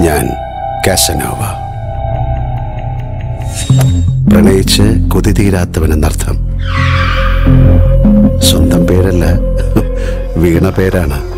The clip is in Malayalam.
ഞാൻ കാസനോവ. പ്രണയിച്ച് കൊതി തീരാത്തവനെന്നർത്ഥം. സ്വന്തം പേരല്ല വീണ പേരാണ്.